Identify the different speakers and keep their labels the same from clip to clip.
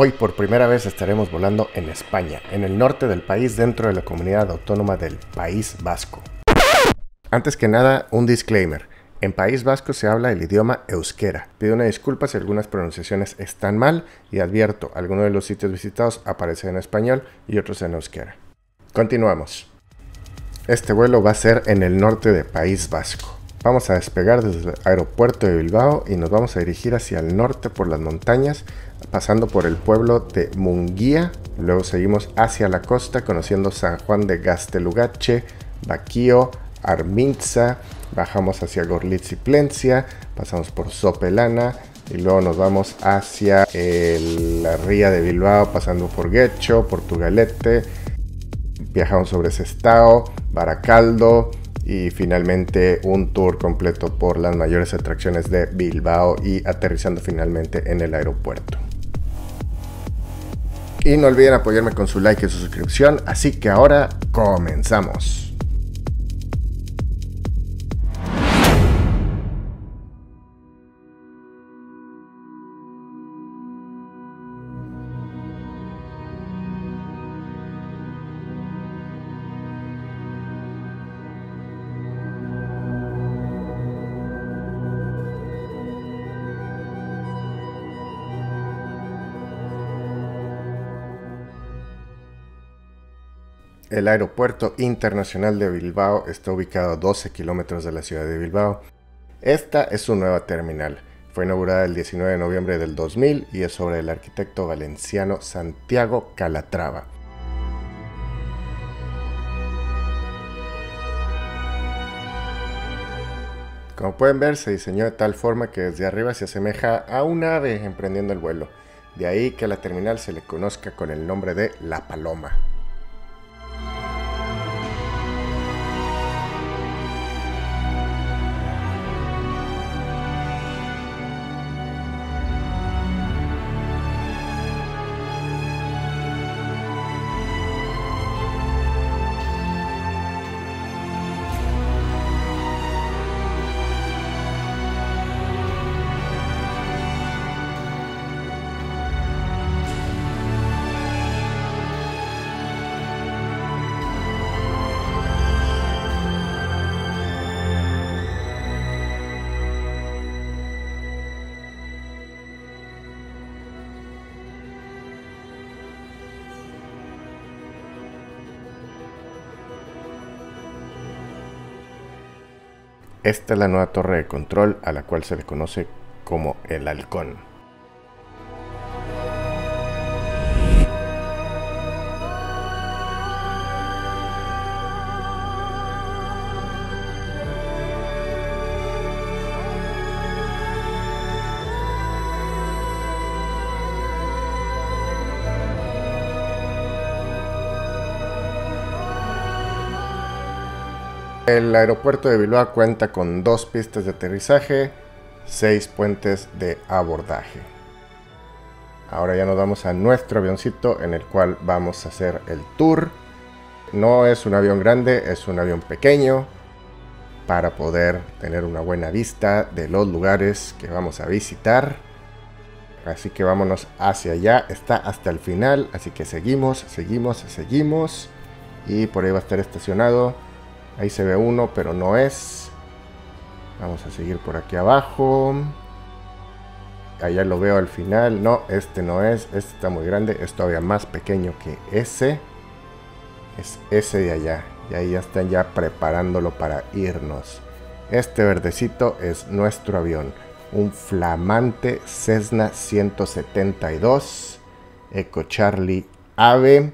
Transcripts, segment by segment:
Speaker 1: Hoy por primera vez estaremos volando en España, en el norte del país dentro de la comunidad autónoma del País Vasco. Antes que nada, un disclaimer. En País Vasco se habla el idioma euskera. Pido una disculpa si algunas pronunciaciones están mal y advierto, algunos de los sitios visitados aparecen en español y otros en euskera. Continuamos. Este vuelo va a ser en el norte de País Vasco. Vamos a despegar desde el aeropuerto de Bilbao y nos vamos a dirigir hacia el norte por las montañas, pasando por el pueblo de Munguía. Luego seguimos hacia la costa, conociendo San Juan de Gastelugache, Baquío, Arminza, bajamos hacia Gorlitz y Plencia, pasamos por Sopelana y luego nos vamos hacia la ría de Bilbao, pasando por Guecho, Portugalete, viajamos sobre Sestao, Baracaldo y finalmente un tour completo por las mayores atracciones de Bilbao y aterrizando finalmente en el aeropuerto. Y no olviden apoyarme con su like y su suscripción, así que ahora comenzamos. El Aeropuerto Internacional de Bilbao está ubicado a 12 kilómetros de la ciudad de Bilbao. Esta es su nueva terminal. Fue inaugurada el 19 de noviembre del 2000 y es obra del arquitecto valenciano Santiago Calatrava. Como pueden ver, se diseñó de tal forma que desde arriba se asemeja a un ave emprendiendo el vuelo. De ahí que a la terminal se le conozca con el nombre de La Paloma. Esta es la nueva torre de control a la cual se le conoce como el halcón. El aeropuerto de Bilbao cuenta con dos pistas de aterrizaje, seis puentes de abordaje. Ahora ya nos vamos a nuestro avioncito en el cual vamos a hacer el tour. No es un avión grande, es un avión pequeño para poder tener una buena vista de los lugares que vamos a visitar. Así que vámonos hacia allá, está hasta el final, así que seguimos, seguimos, seguimos. Y por ahí va a estar estacionado Ahí se ve uno, pero no es. Vamos a seguir por aquí abajo. Allá lo veo al final. No, este no es. Este está muy grande. Es todavía más pequeño que ese. Es ese de allá. Y ahí ya están ya preparándolo para irnos. Este verdecito es nuestro avión. Un flamante Cessna 172. Eco Charlie Ave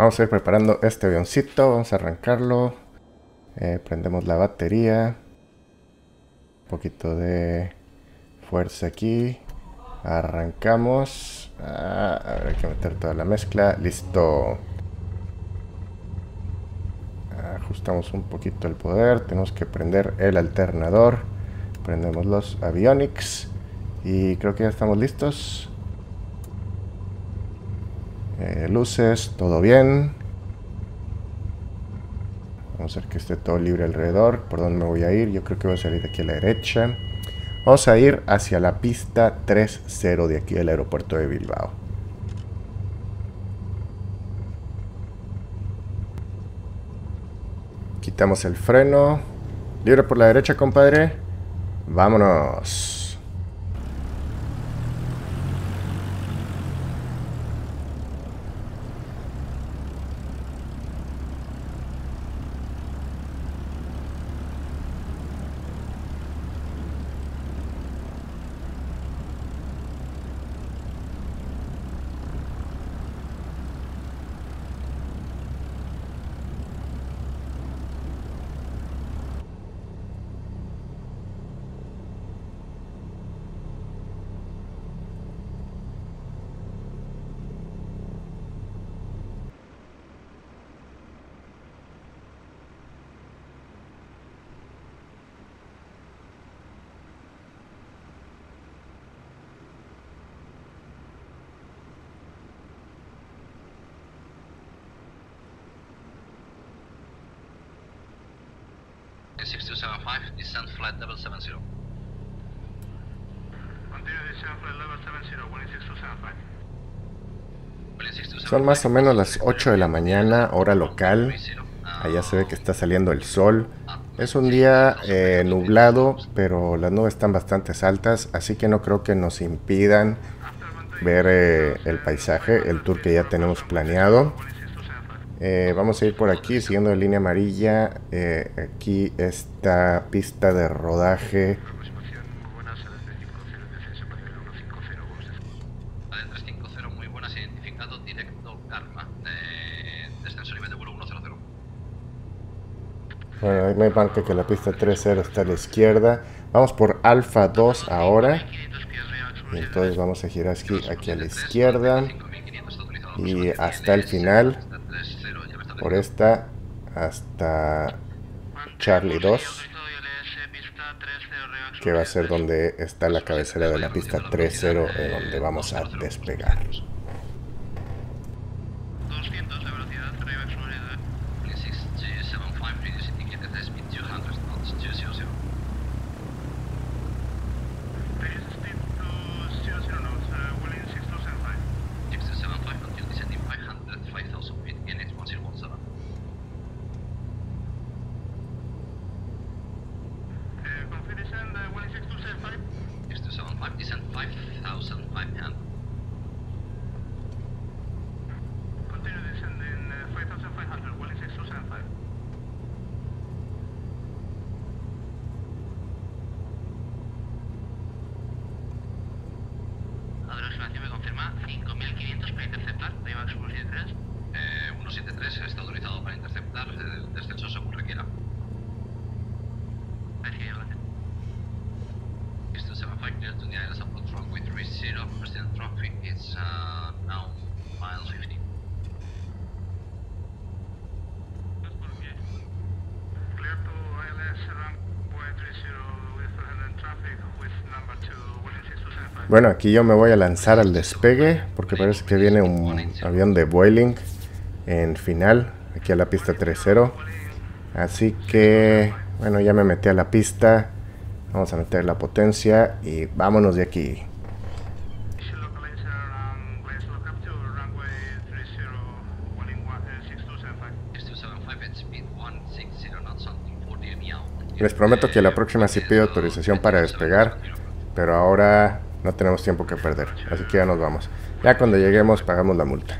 Speaker 1: Vamos a ir preparando este avioncito. Vamos a arrancarlo. Eh, prendemos la batería. Un poquito de fuerza aquí. Arrancamos. Ah, hay que meter toda la mezcla. Listo. ajustamos un poquito el poder. Tenemos que prender el alternador. Prendemos los avionics. Y creo que ya estamos listos. Eh, luces, todo bien. Vamos a ver que esté todo libre alrededor. ¿Por dónde me voy a ir? Yo creo que voy a salir de aquí a la derecha. Vamos a ir hacia la pista 3-0 de aquí del aeropuerto de Bilbao. Quitamos el freno. Libre por la derecha, compadre. Vámonos. Son más o menos las 8 de la mañana, hora local. Allá se ve que está saliendo el sol. Es un día eh, nublado, pero las nubes están bastante altas, así que no creo que nos impidan ver eh, el paisaje, el tour que ya tenemos planeado. Eh, vamos a ir por aquí siguiendo la línea amarilla. Aquí esta pista de rodaje. Bueno, ahí me marca que la pista 3.0 está a la izquierda. Vamos por Alfa 2 ahora. Y entonces vamos a girar aquí, aquí a la izquierda. Y hasta el final por esta hasta Charlie 2 que va a ser donde está la cabecera de la pista 3.0 en donde vamos a despegar. Bueno, aquí yo me voy a lanzar al despegue porque parece que viene un avión de Boeing en final, aquí a la pista 3.0. Así que, bueno, ya me metí a la pista. Vamos a meter la potencia y vámonos de aquí. Les prometo que la próxima sí pido autorización para despegar, pero ahora no tenemos tiempo que perder, así que ya nos vamos. Ya cuando lleguemos pagamos la multa.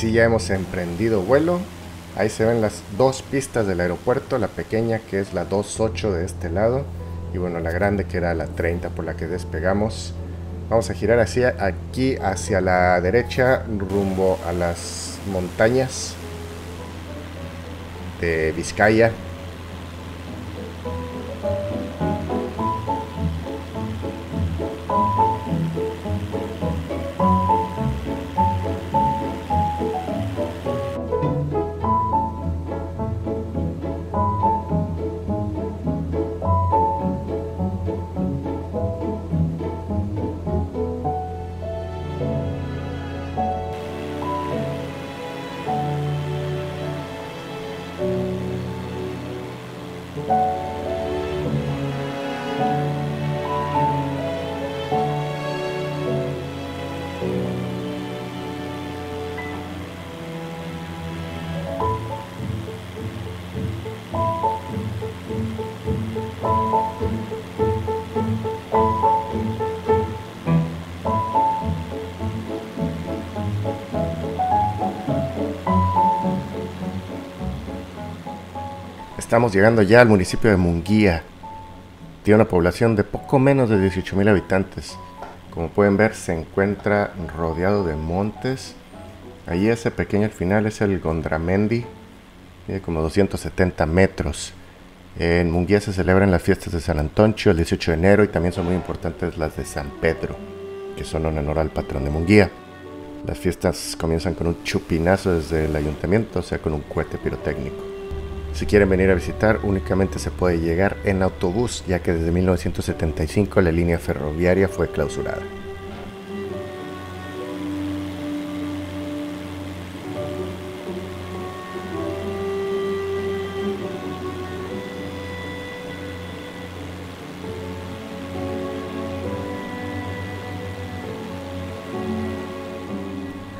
Speaker 1: Sí ya hemos emprendido vuelo. Ahí se ven las dos pistas del aeropuerto, la pequeña que es la 28 de este lado y bueno, la grande que era la 30 por la que despegamos. Vamos a girar hacia aquí hacia la derecha rumbo a las montañas de Vizcaya Estamos llegando ya al municipio de Munguía. Tiene una población de poco menos de 18.000 habitantes. Como pueden ver, se encuentra rodeado de montes. Ahí ese pequeño al final es el Gondramendi, tiene como 270 metros. En Munguía se celebran las fiestas de San Antonio el 18 de enero y también son muy importantes las de San Pedro, que son en honor al patrón de Munguía. Las fiestas comienzan con un chupinazo desde el ayuntamiento, o sea, con un cohete pirotécnico. Si quieren venir a visitar, únicamente se puede llegar en autobús, ya que desde 1975 la línea ferroviaria fue clausurada.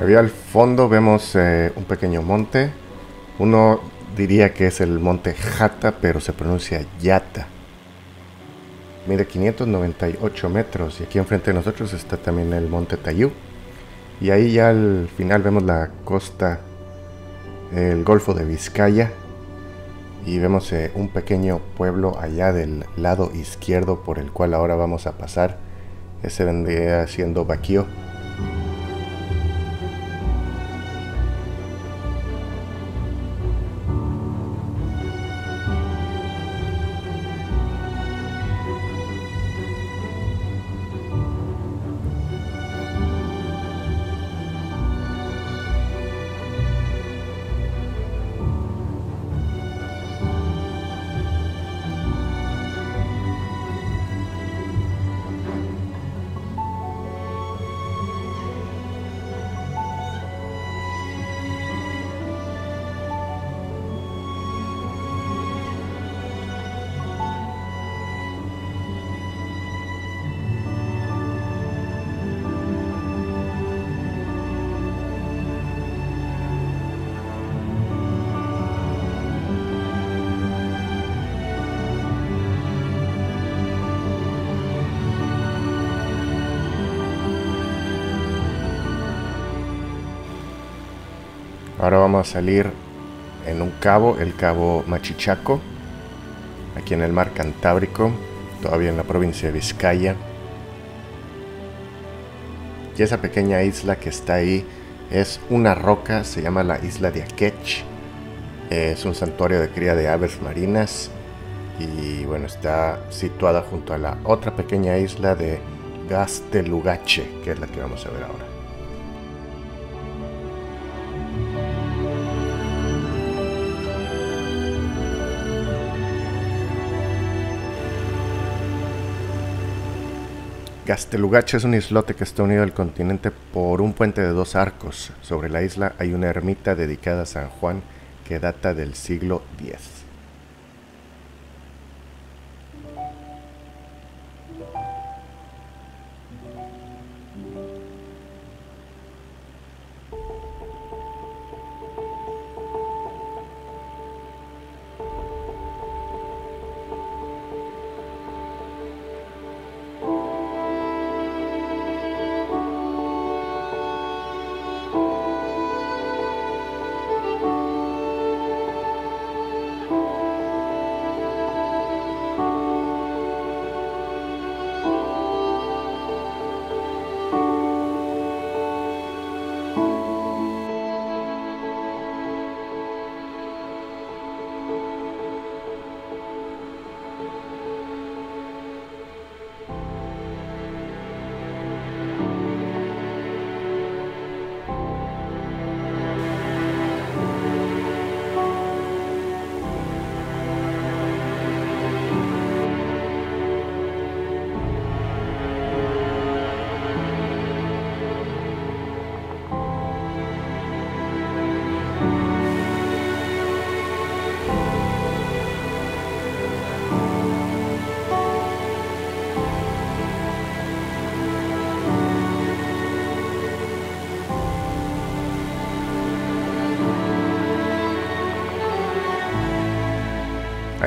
Speaker 1: Había al fondo vemos eh, un pequeño monte, uno diría que es el monte Jata, pero se pronuncia Yata. Mide 598 metros y aquí enfrente de nosotros está también el monte Tayú. Y ahí ya al final vemos la costa, el Golfo de Vizcaya. Y vemos eh, un pequeño pueblo allá del lado izquierdo por el cual ahora vamos a pasar. Ese vendría siendo Baquío. Salir en un cabo, el cabo Machichaco, aquí en el mar Cantábrico, todavía en la provincia de Vizcaya. Y esa pequeña isla que está ahí es una roca, se llama la isla de Aquech. Es un santuario de cría de aves marinas y bueno, está situada junto a la otra pequeña isla de Gastelugache, que es la que vamos a ver ahora. Castelugache es un islote que está unido al continente por un puente de dos arcos. Sobre la isla hay una ermita dedicada a San Juan que data del siglo X.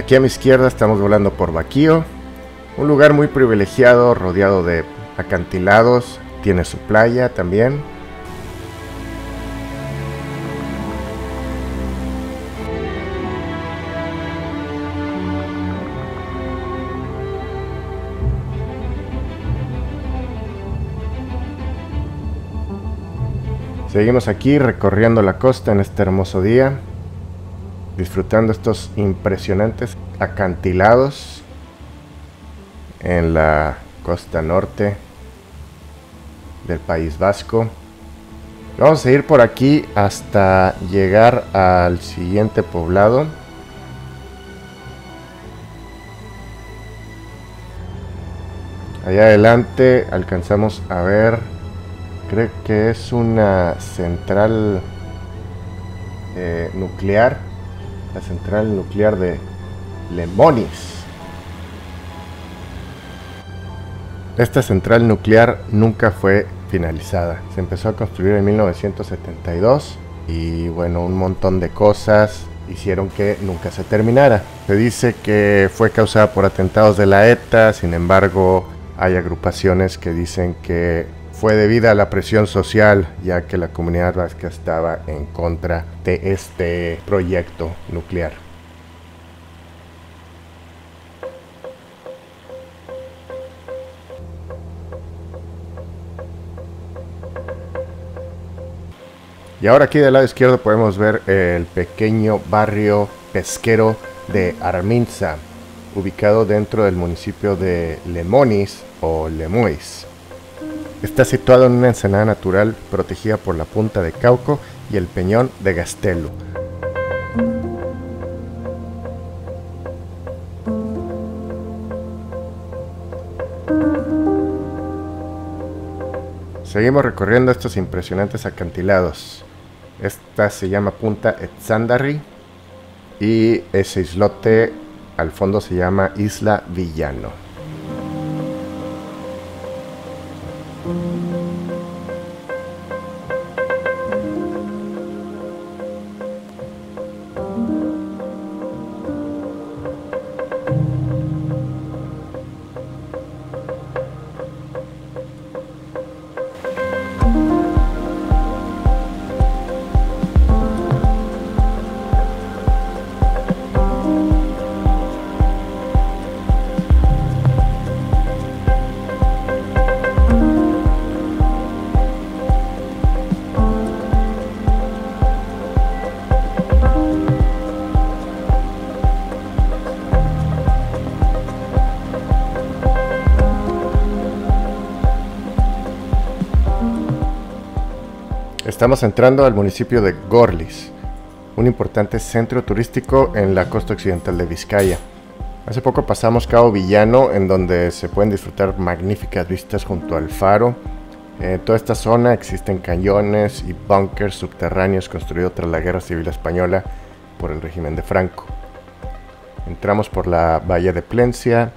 Speaker 1: Aquí a mi izquierda estamos volando por Baquío, un lugar muy privilegiado rodeado de acantilados, tiene su playa también. Seguimos aquí recorriendo la costa en este hermoso día, disfrutando estos impresionantes acantilados en la costa norte del País Vasco. Vamos a seguir por aquí hasta llegar al siguiente poblado. Allá adelante alcanzamos a ver, creo que es una central eh, nuclear, la central nuclear de Lemonis. Esta central nuclear nunca fue finalizada. Se empezó a construir en 1972 y bueno, un montón de cosas hicieron que nunca se terminara. Se dice que fue causada por atentados de la ETA, sin embargo hay agrupaciones que dicen que fue debido a la presión social, ya que la comunidad vasca estaba en contra de este proyecto nuclear. Y ahora aquí del lado izquierdo podemos ver el pequeño barrio pesquero de Arminza, ubicado dentro del municipio de Lemonis o Lemuis. Está situado en una ensenada natural protegida por la punta de Cauco y el peñón de Gastelo. Seguimos recorriendo estos impresionantes acantilados. Esta se llama Punta Etzandari y ese islote al fondo se llama Isla Villano. Mm-hmm. Estamos entrando al municipio de Gorlis, un importante centro turístico en la costa occidental de Vizcaya. Hace poco pasamos Cabo Villano, en donde se pueden disfrutar magníficas vistas junto al faro. En toda esta zona existen cañones y bunkers subterráneos construidos tras la Guerra Civil Española por el régimen de Franco. Entramos por la Bahía de Plencia,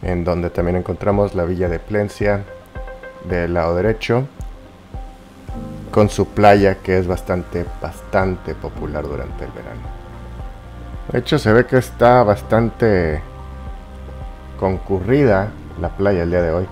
Speaker 1: en donde también encontramos la Villa de Plencia del lado derecho con su playa que es bastante, bastante popular durante el verano. De hecho se ve que está bastante concurrida la playa el día de hoy.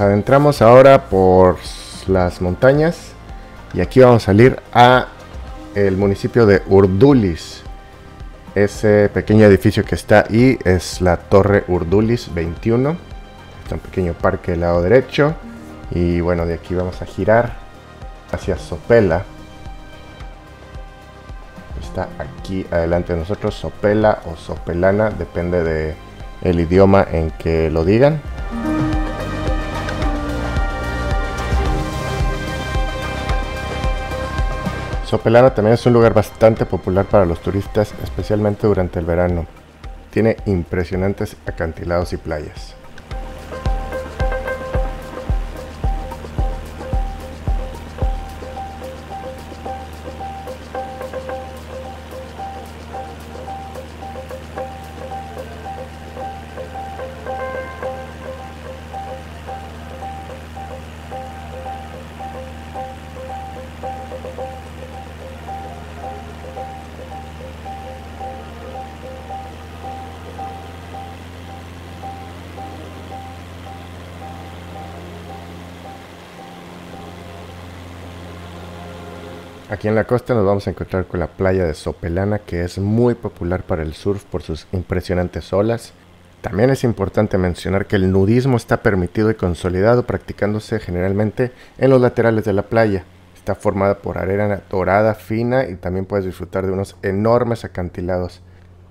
Speaker 1: Adentramos ahora por las montañas y aquí vamos a salir a el municipio de Urdulis. Ese pequeño edificio que está ahí es la Torre Urdulis 21. Está un pequeño parque del lado derecho. Y bueno, de aquí vamos a girar hacia Sopela. Está aquí adelante de nosotros, Sopela o Sopelana, depende de el idioma en que lo digan. Sopelana también es un lugar bastante popular para los turistas, especialmente durante el verano. Tiene impresionantes acantilados y playas. Aquí en la costa nos vamos a encontrar con la playa de Sopelana, que es muy popular para el surf por sus impresionantes olas. También es importante mencionar que el nudismo está permitido y consolidado practicándose generalmente en los laterales de la playa. Está formada por arena dorada fina y también puedes disfrutar de unos enormes acantilados.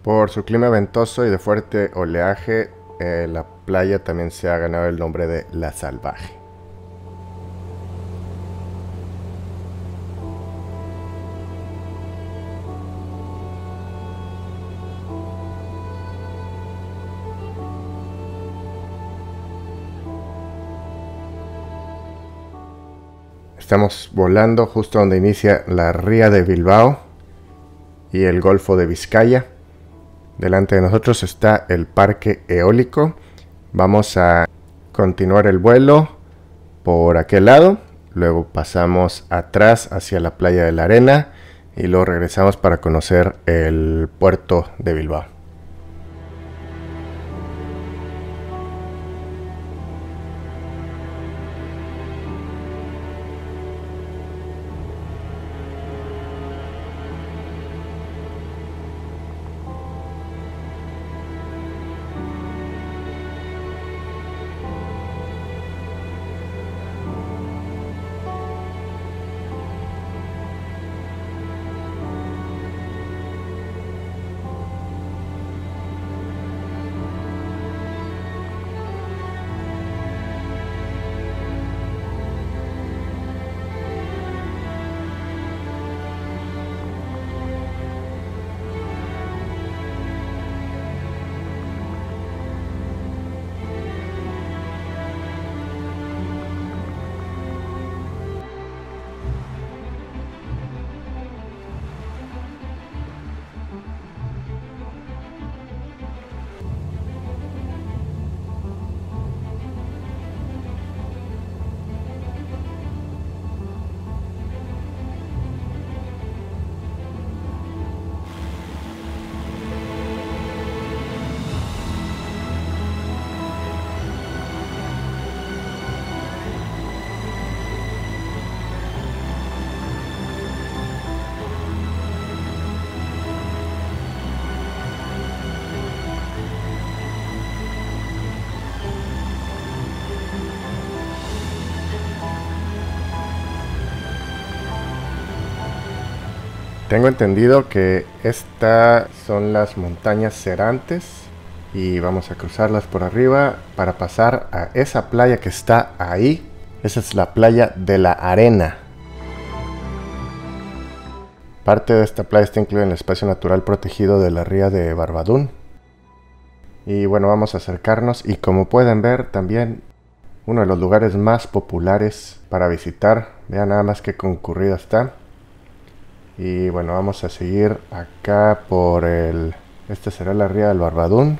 Speaker 1: Por su clima ventoso y de fuerte oleaje, eh, la playa también se ha ganado el nombre de La Salvaje. Estamos volando justo donde inicia la ría de Bilbao y el Golfo de Vizcaya. Delante de nosotros está el parque eólico. Vamos a continuar el vuelo por aquel lado. Luego pasamos atrás hacia la playa de la arena y luego regresamos para conocer el puerto de Bilbao. Tengo entendido que estas son las montañas Cerantes y vamos a cruzarlas por arriba para pasar a esa playa que está ahí. Esa es la playa de la arena. Parte de esta playa está incluida en el espacio natural protegido de la ría de Barbadún. Y bueno, vamos a acercarnos y como pueden ver también uno de los lugares más populares para visitar. Vean nada más que concurrido está. Y bueno, vamos a seguir acá por el... Esta será la ría del Barbadún.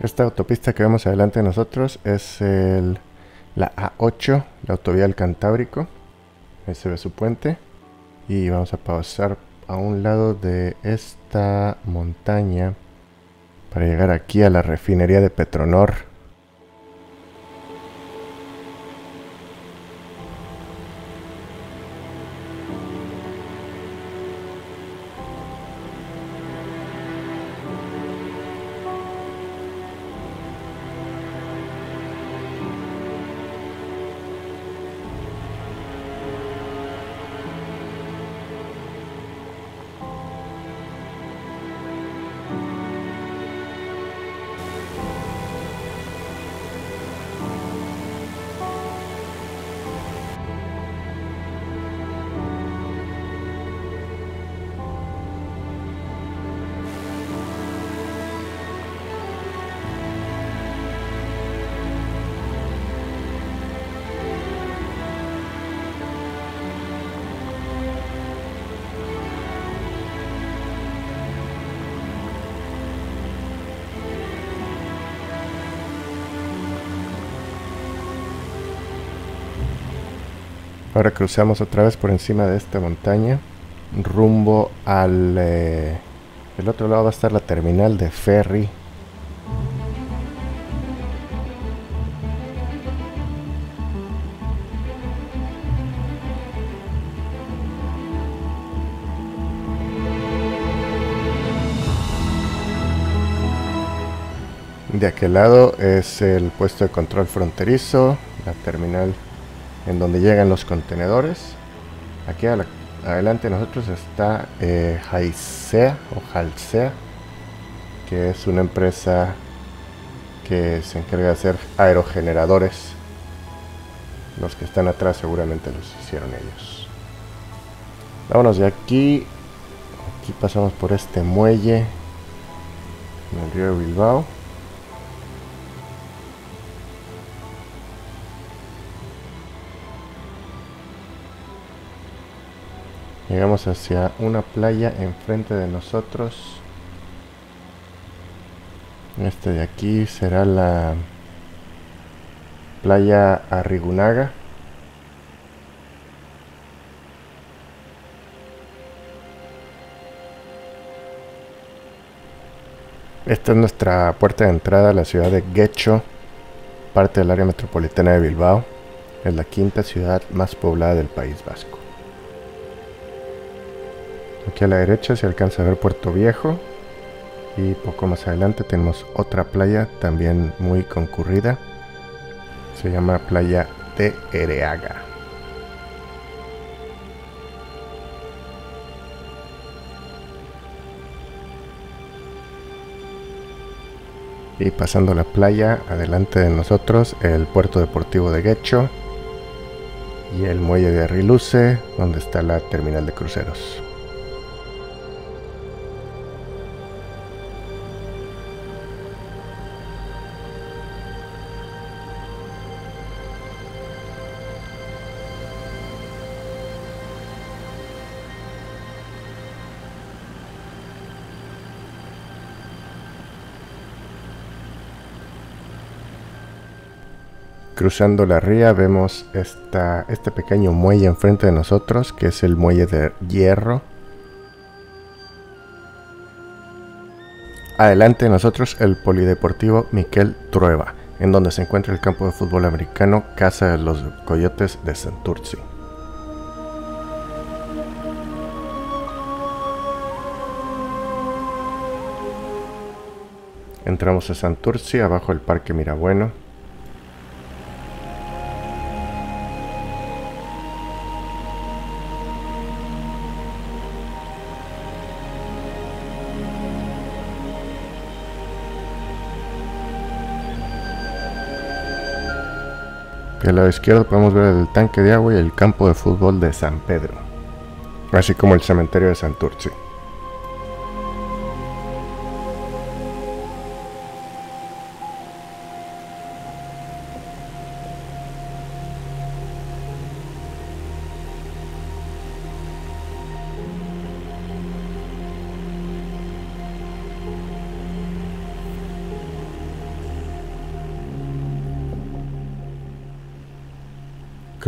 Speaker 1: Esta autopista que vemos adelante de nosotros es el, la A8, la autovía del Cantábrico. Ahí se ve su puente. Y vamos a pasar a un lado de esta montaña para llegar aquí a la refinería de Petronor. Ahora cruzamos otra vez por encima de esta montaña, rumbo al... Eh, el otro lado va a estar la terminal de ferry. De aquel lado es el puesto de control fronterizo, la terminal en donde llegan los contenedores. Aquí adelante nosotros está eh, o Halsea, que es una empresa que se encarga de hacer aerogeneradores. Los que están atrás seguramente los hicieron ellos. Vámonos de aquí. Aquí pasamos por este muelle en el río de Bilbao. Llegamos hacia una playa enfrente de nosotros. Este de aquí será la playa Arrigunaga. Esta es nuestra puerta de entrada a la ciudad de Guecho, parte del área metropolitana de Bilbao. Es la quinta ciudad más poblada del País Vasco. Aquí a la derecha se alcanza a ver Puerto Viejo. Y poco más adelante tenemos otra playa también muy concurrida. Se llama Playa de Ereaga. Y pasando la playa, adelante de nosotros, el puerto deportivo de Guecho y el muelle de Riluce, donde está la terminal de cruceros. Cruzando la ría vemos esta, este pequeño muelle enfrente de nosotros, que es el muelle de hierro. Adelante de nosotros el polideportivo Miquel Trueba, en donde se encuentra el campo de fútbol americano Casa de los Coyotes de Santurci. Entramos a Santurci, abajo el Parque Mirabueno, Y al lado izquierdo podemos ver el tanque de agua y el campo de fútbol de San Pedro, así como el cementerio de Santurce.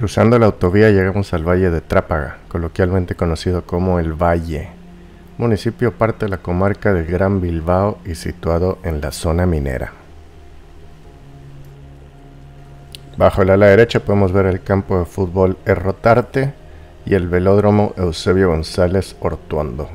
Speaker 1: Cruzando la autovía llegamos al Valle de Trápaga, coloquialmente conocido como el Valle, municipio parte de la comarca del Gran Bilbao y situado en la zona minera. Bajo el ala derecha podemos ver el campo de fútbol Errotarte y el velódromo Eusebio González Ortuondo.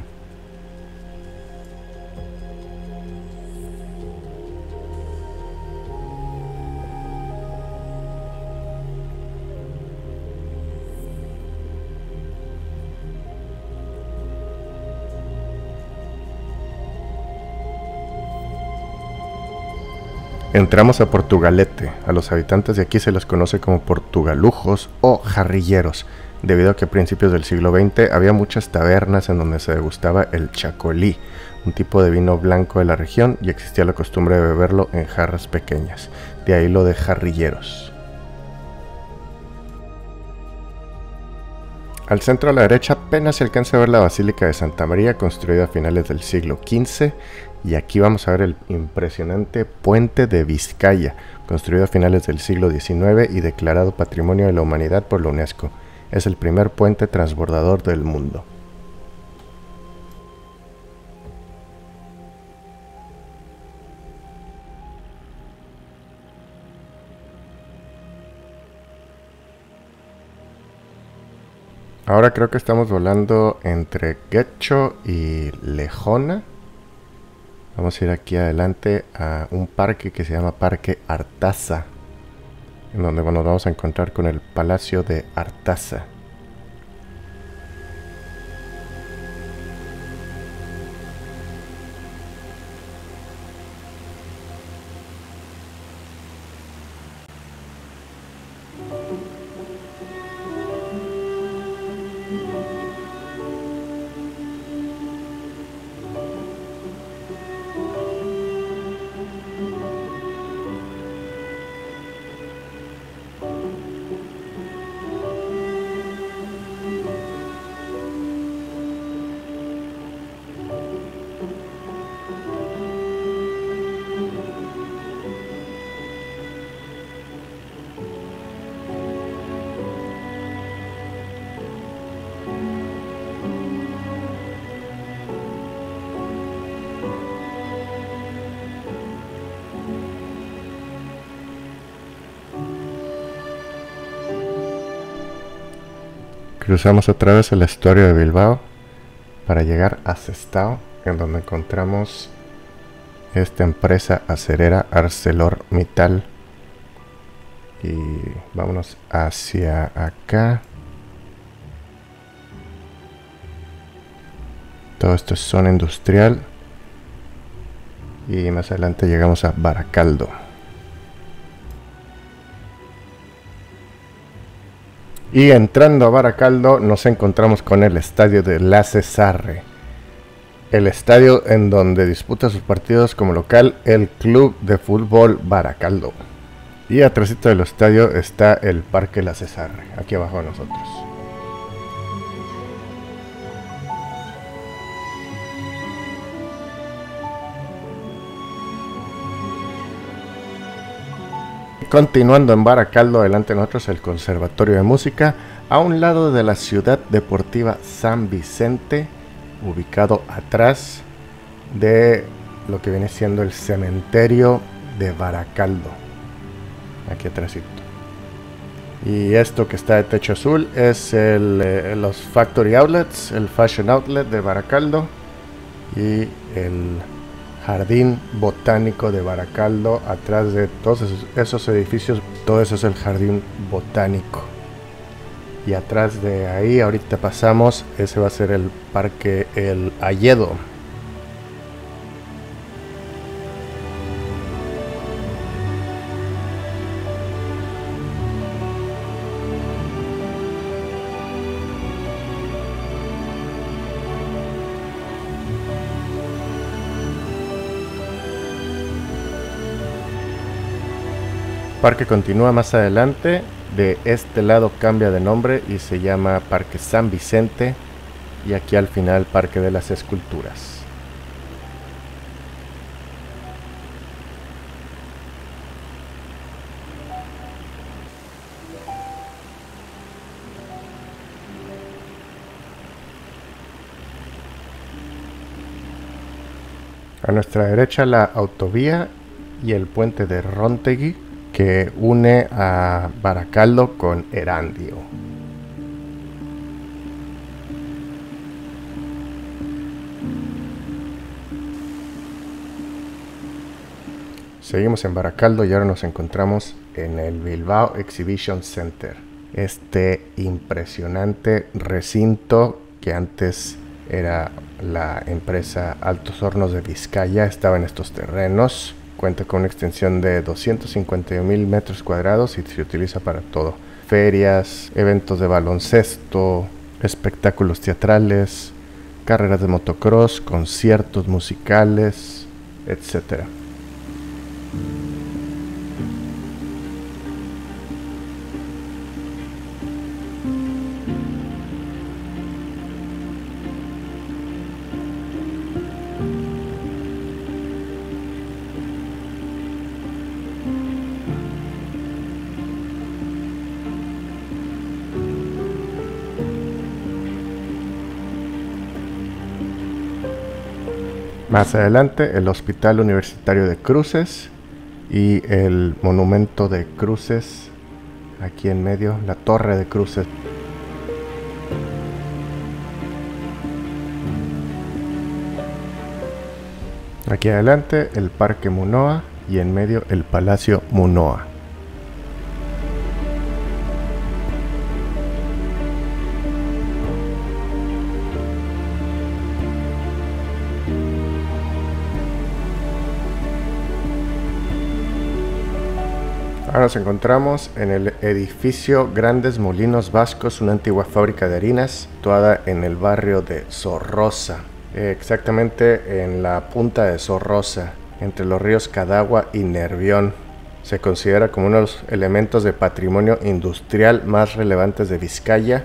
Speaker 1: Entramos a Portugalete. A los habitantes de aquí se les conoce como portugalujos o jarrilleros, debido a que a principios del siglo XX había muchas tabernas en donde se degustaba el chacolí, un tipo de vino blanco de la región, y existía la costumbre de beberlo en jarras pequeñas. De ahí lo de jarrilleros. Al centro a la derecha apenas se alcanza a ver la Basílica de Santa María, construida a finales del siglo XV, y aquí vamos a ver el impresionante puente de Vizcaya, construido a finales del siglo XIX y declarado Patrimonio de la Humanidad por la UNESCO. Es el primer puente transbordador del mundo. Ahora creo que estamos volando entre Getcho y Lejona. Vamos a ir aquí adelante a un parque que se llama Parque Artaza. En donde nos vamos a encontrar con el Palacio de Artaza. Cruzamos otra vez el estuario de Bilbao para llegar a Sestao, en donde encontramos esta empresa acerera ArcelorMittal. Y vámonos hacia acá. Todo esto es zona industrial. Y más adelante llegamos a Baracaldo. Y entrando a Baracaldo nos encontramos con el estadio de La Cesarre. El estadio en donde disputa sus partidos como local el Club de Fútbol Baracaldo. Y atrás del estadio está el Parque La Cesarre, aquí abajo de nosotros. Continuando en Baracaldo, delante de nosotros el Conservatorio de Música, a un lado de la Ciudad Deportiva San Vicente, ubicado atrás de lo que viene siendo el cementerio de Baracaldo. Aquí atrásito. Y esto que está de techo azul es el, eh, los Factory Outlets, el Fashion Outlet de Baracaldo y el Jardín Botánico de Baracaldo, atrás de todos esos, edificios, todo eso es el Jardín Botánico. Y atrás de ahí, ahorita pasamos, ese va a ser el Parque El Ayedo. Parque continúa más adelante. De este lado cambia de nombre y se llama Parque San Vicente. Y aquí al final Parque de las Esculturas. A nuestra derecha la autovía y el puente de Rontegui que une a Baracaldo con Erandio. Seguimos en Baracaldo y ahora nos encontramos en el Bilbao Exhibition Center. Este impresionante recinto que antes era la empresa Altos Hornos de Vizcaya estaba en estos terrenos Cuenta con una extensión de 251 mil metros cuadrados y se utiliza para todo. Ferias, eventos de baloncesto, espectáculos teatrales, carreras de motocross, conciertos musicales, etc. Más adelante el Hospital Universitario de Cruces y el monumento de Cruces aquí en medio, la Torre de Cruces. Aquí adelante el Parque Munoa y en medio el Palacio Munoa. Ahora nos encontramos en el edificio Grandes Molinos Vascos, una antigua fábrica de harinas situada en el barrio de Zorrosa, exactamente en la punta de Zorrosa, entre los ríos Cadagua y Nervión. Se considera como uno de los elementos de patrimonio industrial más relevantes de Vizcaya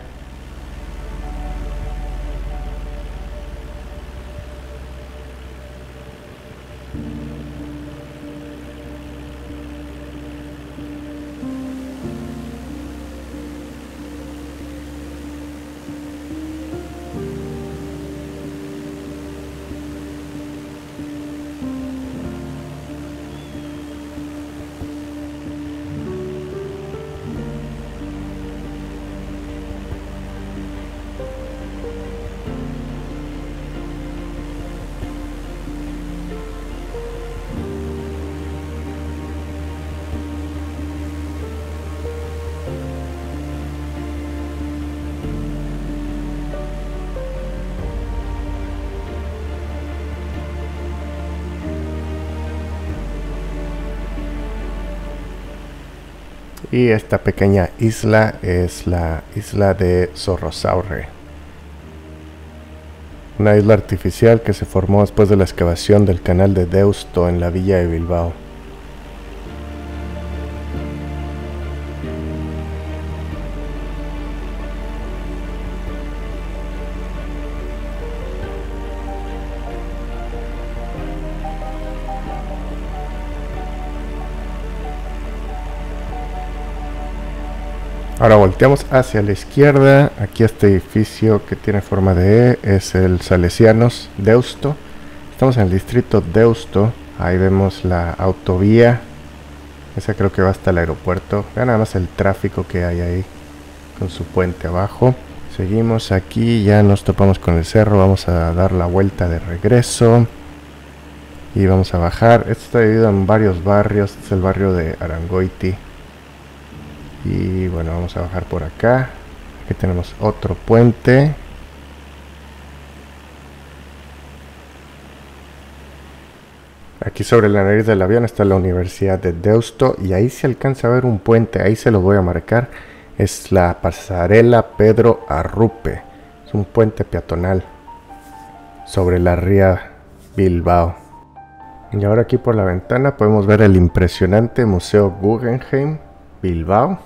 Speaker 1: Y esta pequeña isla es la isla de Zorrosaurre. Una isla artificial que se formó después de la excavación del canal de Deusto en la villa de Bilbao. Volteamos hacia la izquierda. Aquí este edificio que tiene forma de E es el Salesianos Deusto. Estamos en el distrito Deusto. Ahí vemos la autovía. Esa creo que va hasta el aeropuerto. Vean nada más el tráfico que hay ahí con su puente abajo. Seguimos aquí, ya nos topamos con el cerro. Vamos a dar la vuelta de regreso. Y vamos a bajar. Esto está dividido en varios barrios. Este es el barrio de Arangoiti y bueno vamos a bajar por acá. Aquí tenemos otro puente. Aquí sobre la nariz del avión está la universidad de Deusto y ahí se alcanza a ver un puente. Ahí se lo voy a marcar. Es la pasarela Pedro Arrupe. Es un puente peatonal sobre la ría Bilbao. Y ahora aquí por la ventana podemos ver el impresionante Museo Guggenheim Bilbao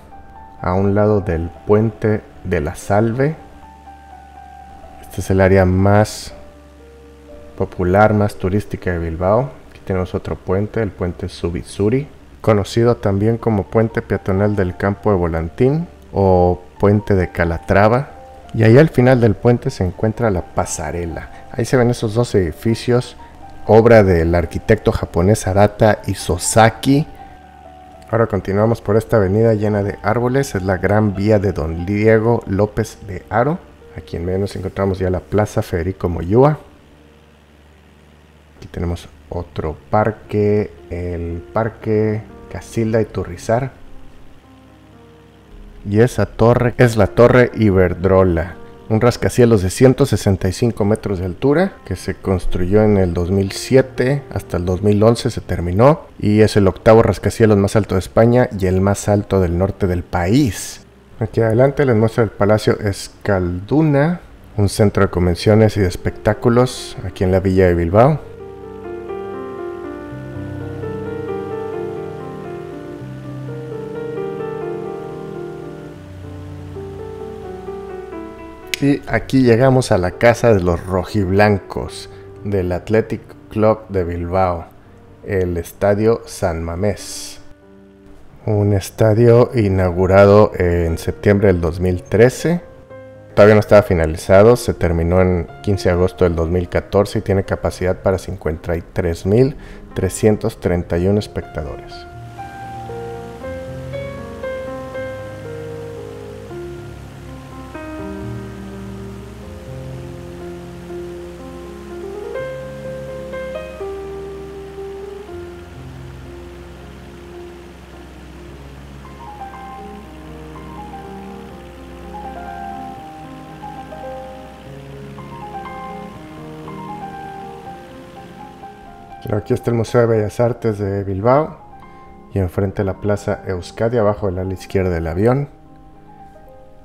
Speaker 1: a un lado del puente de la Salve. Este es el área más popular, más turística de Bilbao. Aquí tenemos otro puente, el puente Subizuri, conocido también como puente peatonal del campo de Volantín o puente de Calatrava. Y ahí al final del puente se encuentra la pasarela. Ahí se ven esos dos edificios, obra del arquitecto japonés Arata Isozaki Ahora continuamos por esta avenida llena de árboles, es la gran vía de Don Diego López de Aro. Aquí en medio nos encontramos ya la Plaza Federico Moyúa. Aquí tenemos otro parque, el Parque Casilda y Turrizar. Y esa torre es la Torre Iberdrola un rascacielos de 165 metros de altura que se construyó en el 2007 hasta el 2011 se terminó y es el octavo rascacielos más alto de España y el más alto del norte del país. Aquí adelante les muestro el Palacio Escalduna, un centro de convenciones y de espectáculos aquí en la villa de Bilbao. Aquí llegamos a la casa de los rojiblancos del Athletic Club de Bilbao, el Estadio San Mamés. Un estadio inaugurado en septiembre del 2013. Todavía no estaba finalizado, se terminó en 15 de agosto del 2014 y tiene capacidad para 53.331 espectadores. Aquí está el Museo de Bellas Artes de Bilbao y enfrente la Plaza Euskadi, abajo del ala izquierda del avión.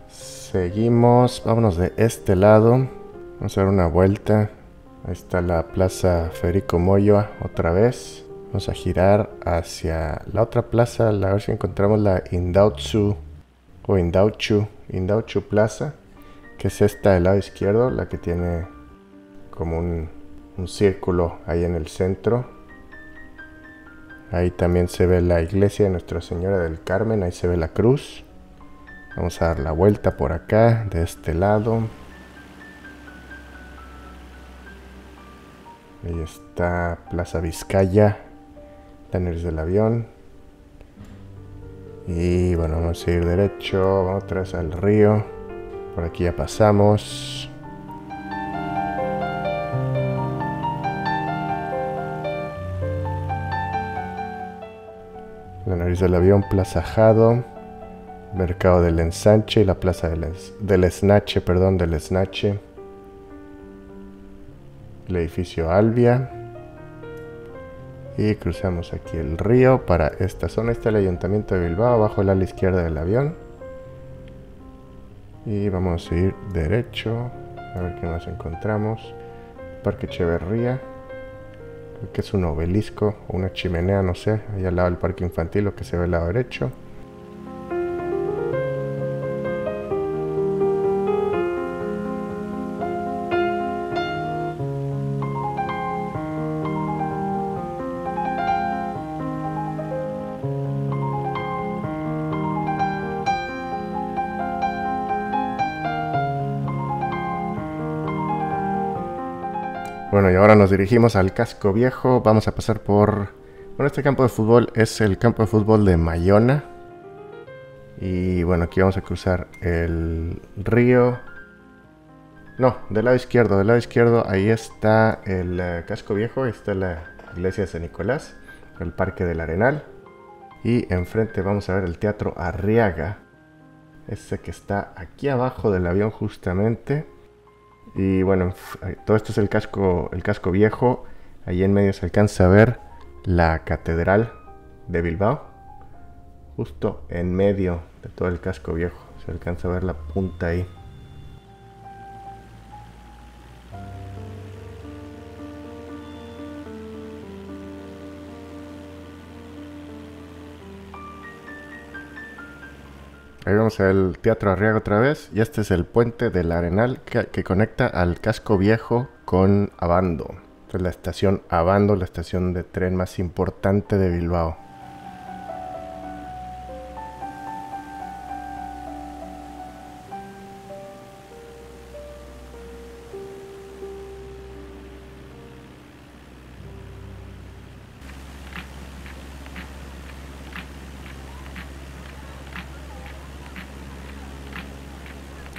Speaker 1: Seguimos, vámonos de este lado. Vamos a dar una vuelta. Ahí está la Plaza Federico Moyo otra vez. Vamos a girar hacia la otra plaza, a ver si encontramos la Indautsu o Indauchu, Indauchu Plaza, que es esta del lado izquierdo, la que tiene como un un círculo ahí en el centro. Ahí también se ve la iglesia de Nuestra Señora del Carmen, ahí se ve la cruz. Vamos a dar la vuelta por acá, de este lado. Ahí está Plaza Vizcaya, nariz del avión. Y bueno, vamos a ir derecho, vamos vez al río. Por aquí ya pasamos. Nariz del avión, Plaza Jado, Mercado del Ensanche y la Plaza del, del perdón, del Esnache, el edificio Albia y cruzamos aquí el río para esta zona. Está el Ayuntamiento de Bilbao, abajo el ala izquierda del avión. Y vamos a ir derecho, a ver qué nos encontramos. Parque Echeverría que es un obelisco una chimenea, no sé, ahí al lado del parque infantil, lo que se ve al lado derecho. Nos dirigimos al casco viejo. Vamos a pasar por... Bueno, este campo de fútbol es el campo de fútbol de Mayona. Y bueno, aquí vamos a cruzar el río. No, del lado izquierdo, del lado izquierdo, ahí está el eh, casco viejo, ahí está la iglesia de San Nicolás, el parque del Arenal. Y enfrente vamos a ver el teatro Arriaga, ese que está aquí abajo del avión justamente. Y bueno, todo esto es el casco, el casco viejo. Ahí en medio se alcanza a ver la catedral de Bilbao. Justo en medio de todo el casco viejo. Se alcanza a ver la punta ahí. Ahí vamos al Teatro Arriaga otra vez. Y este es el puente del Arenal que, conecta al casco viejo con Abando. Esta es la estación Abando, la estación de tren más importante de Bilbao.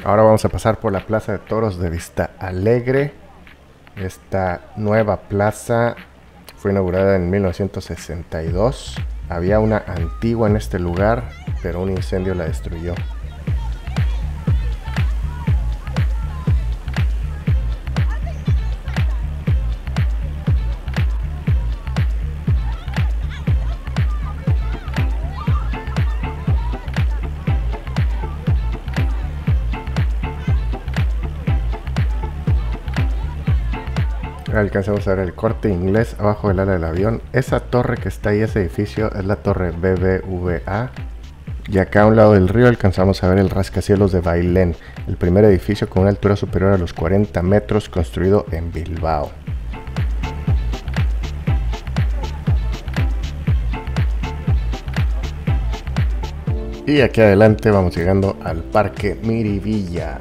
Speaker 1: Ahora vamos a pasar por la Plaza de Toros de Vista Alegre. Esta nueva plaza fue inaugurada en 1962. Había una antigua en este lugar, pero un incendio la destruyó. Alcanzamos a ver el corte inglés abajo del ala del avión. Esa torre que está ahí, ese edificio, es la torre BBVA. Y acá a un lado del río alcanzamos a ver el rascacielos de Bailén, el primer edificio con una altura superior a los 40 metros construido en Bilbao. Y aquí adelante vamos llegando al Parque Mirivilla.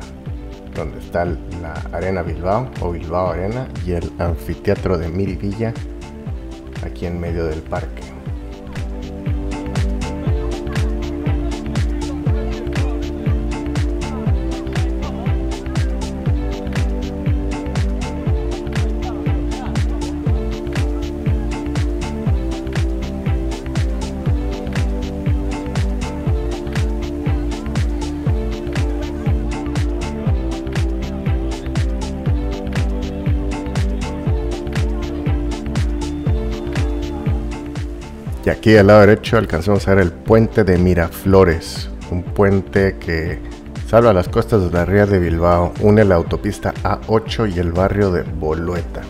Speaker 1: Donde está la Arena Bilbao o Bilbao Arena y el anfiteatro de Mirivilla aquí en medio del parque. Y aquí al lado derecho alcanzamos a ver el puente de Miraflores, un puente que salva las costas de la ría de Bilbao, une la autopista A8 y el barrio de Bolueta.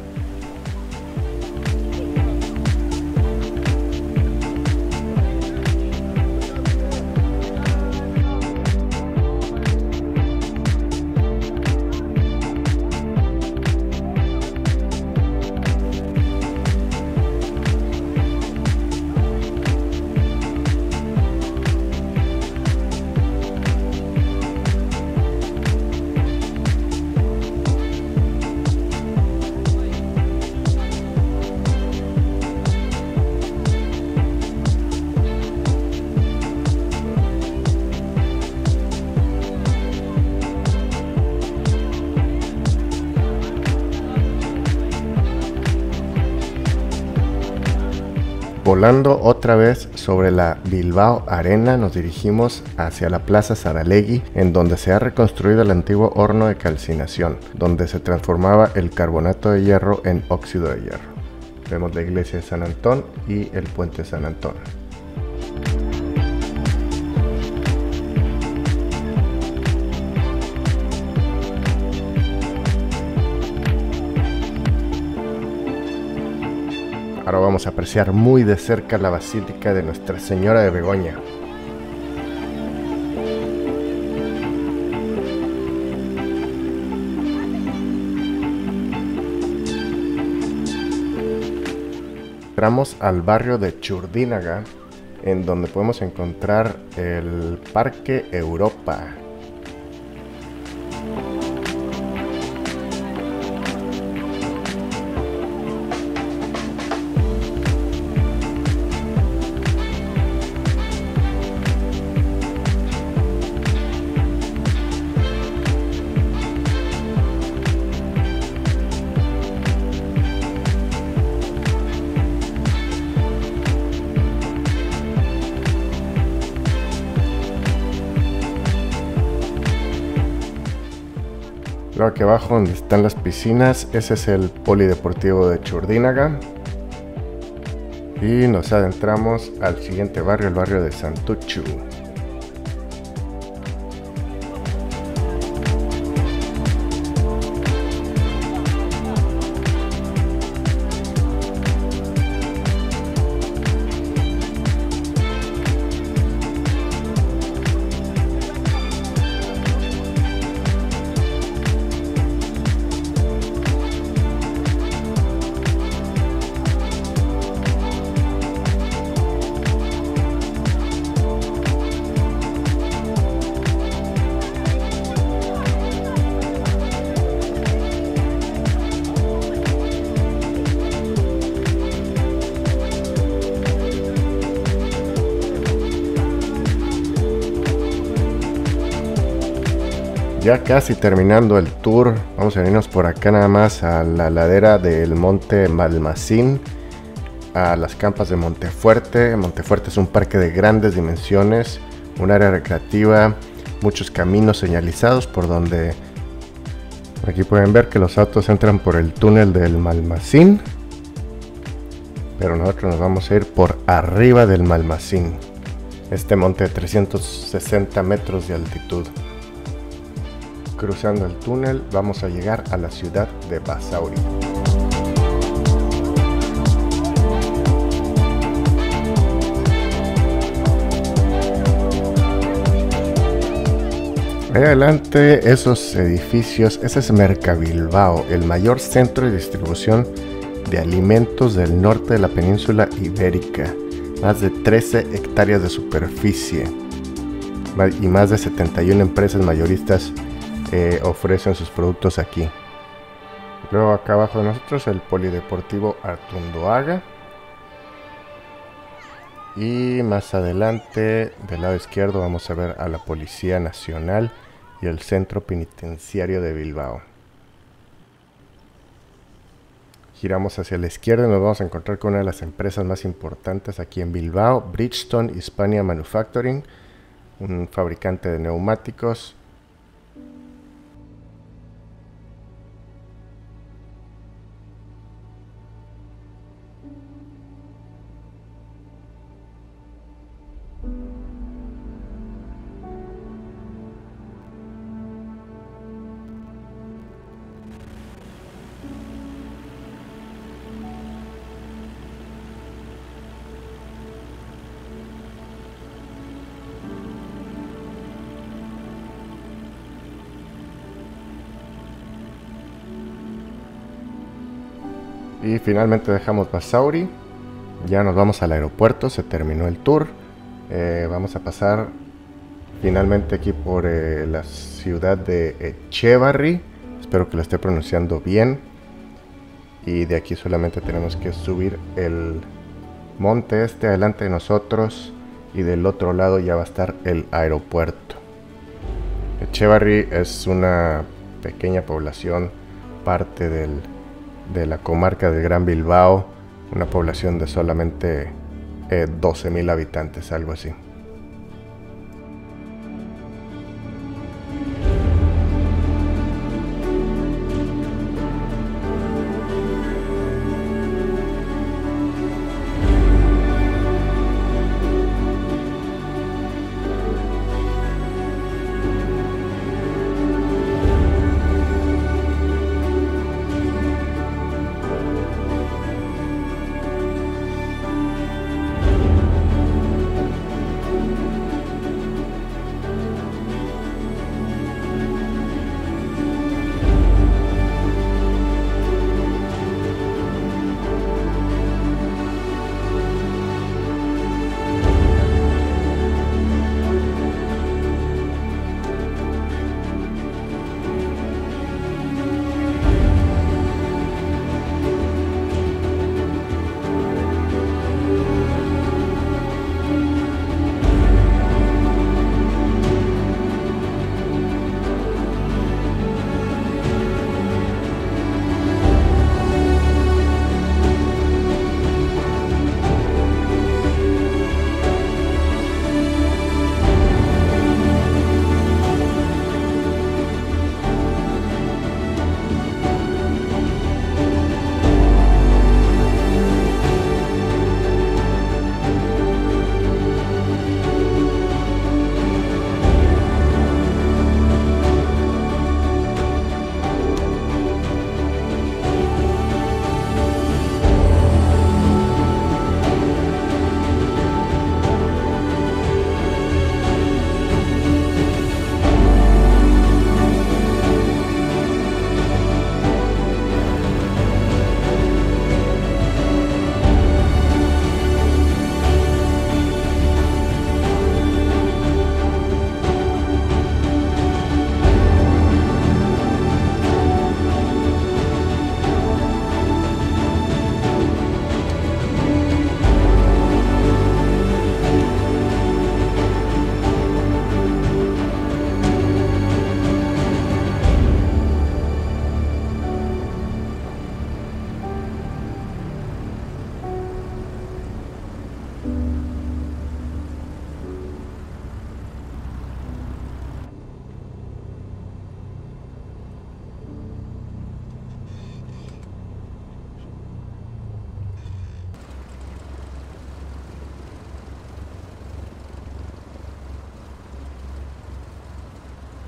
Speaker 1: Volando otra vez sobre la Bilbao Arena, nos dirigimos hacia la Plaza Saralegui, en donde se ha reconstruido el antiguo horno de calcinación, donde se transformaba el carbonato de hierro en óxido de hierro. Vemos la iglesia de San Antón y el puente de San Antón. Apreciar muy de cerca la Basílica de Nuestra Señora de Begoña. Entramos al barrio de Churdínaga, en donde podemos encontrar el Parque Europa, donde están las piscinas, ese es el polideportivo de Churdínaga. Y nos adentramos al siguiente barrio, el barrio de Santuchu. Casi terminando el tour, vamos a venirnos por acá nada más a la ladera del monte Malmacín, a las campas de Montefuerte. Montefuerte es un parque de grandes dimensiones, un área recreativa, muchos caminos señalizados por donde aquí pueden ver que los autos entran por el túnel del Malmacín, pero nosotros nos vamos a ir por arriba del Malmacín, este monte de 360 metros de altitud. Cruzando el túnel vamos a llegar a la ciudad de Basauri. Ahí adelante esos edificios, ese es Mercabilbao, el mayor centro de distribución de alimentos del norte de la península ibérica. Más de 13 hectáreas de superficie y más de 71 empresas mayoristas ofrecen sus productos aquí. Luego acá abajo de nosotros el Polideportivo Artundoaga. Y más adelante, del lado izquierdo, vamos a ver a la Policía Nacional y el Centro Penitenciario de Bilbao. Giramos hacia la izquierda y nos vamos a encontrar con una de las empresas más importantes aquí en Bilbao, Bridgestone Hispania Manufacturing, un fabricante de neumáticos Y finalmente dejamos Basauri. Ya nos vamos al aeropuerto, se terminó el tour. Eh, vamos a pasar finalmente aquí por eh, la ciudad de Echevarri. Espero que lo esté pronunciando bien. Y de aquí solamente tenemos que subir el monte este adelante de nosotros. Y del otro lado ya va a estar el aeropuerto. Echevarri es una pequeña población, parte del de la comarca del Gran Bilbao, una población de solamente 12.000 eh, habitantes, algo así.